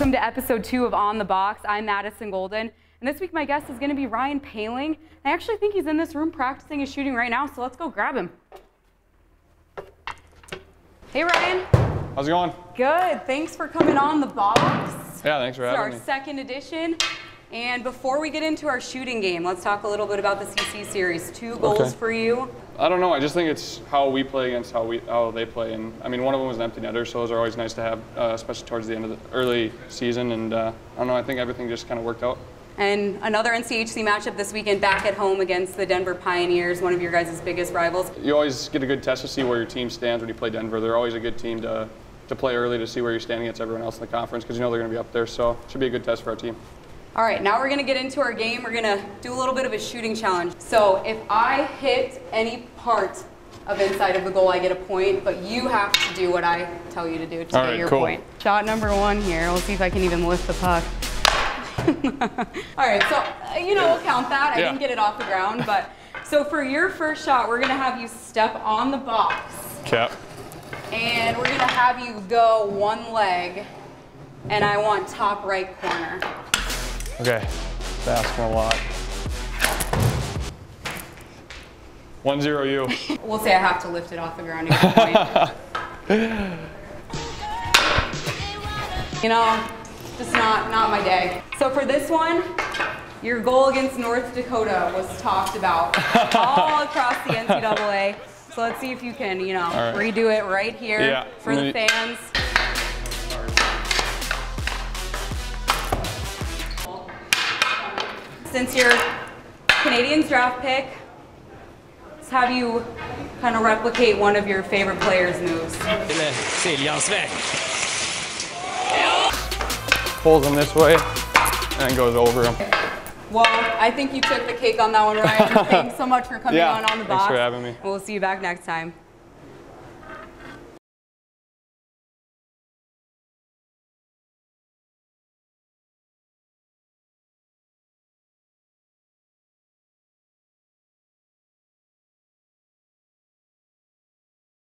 Welcome to episode two of On the Box. I'm Madison Golden. And this week my guest is going to be Ryan Poehling. I actually think he's in this room practicing his shooting right now, so let's go grab him. Hey Ryan. How's it going? Good. Thanks for coming on the box. Yeah, thanks for This is having our me. second edition. And before we get into our shooting game, let's talk a little bit about the CC series. Two goals Okay. for you. I don't know. I just think it's how we play against how we how they play. And I mean, one of them was an empty netter, so those are always nice to have, uh, especially towards the end of the early season. And uh, I don't know. I think everything just kind of worked out. And another NCHC matchup this weekend back at home against the Denver Pioneers, one of your guys' biggest rivals. You always get a good test to see where your team stands when you play Denver. They're always a good team to to play early to see where you're standing against everyone else in the conference because you know they're going to be up there. So it should be a good test for our team. All right, now we're gonna get into our game. We're gonna do a little bit of a shooting challenge. So if I hit any part of inside of the goal, I get a point, but you have to do what I tell you to do to All get right, your cool. point. Shot number one here. We'll see if I can even lift the puck. All right, so uh, you know we'll count that. I Yeah. didn't get it off the ground, but so for your first shot, we're gonna have you step on the box, Cap. and we're gonna have you go one leg, and I want top right corner. Okay. That's asking a lot. One zero you. We'll say I have to lift it off the ground to point. you know, just not not my day. So for this one, your goal against North Dakota was talked about all across the NCAA. So let's see if you can, you know, right. redo it right here Yeah. for the fans. Since you're Canadians draft pick, let's have you kind of replicate one of your favorite players' moves. Eller Siljans väg. Pulls him this way and goes over him. Well, I think you took the cake on that one, Ryan. Thanks so much for coming Yeah, on on the box. thanks box. for having me. We'll see you back next time.